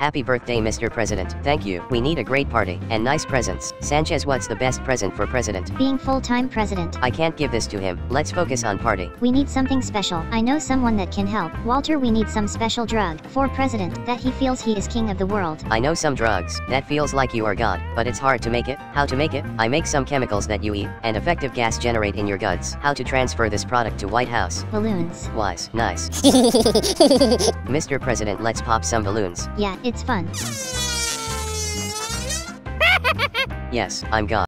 Happy birthday, Mr. President. Thank you. We need a great party and nice presents. Sanchez, what's the best present for President? Being full-time president. I can't give this to him. Let's focus on party. We need something special. I know someone that can help. Walter, we need some special drug for president that he feels he is king of the world. I know some drugs that feels like you are God, but it's hard to make it. How to make it? I make some chemicals that you eat and effective gas generate in your guts. How to transfer this product to White House? Balloons. Wise, nice. Mr. President, let's pop some balloons. Yeah, it's fun. Yes, I'm God.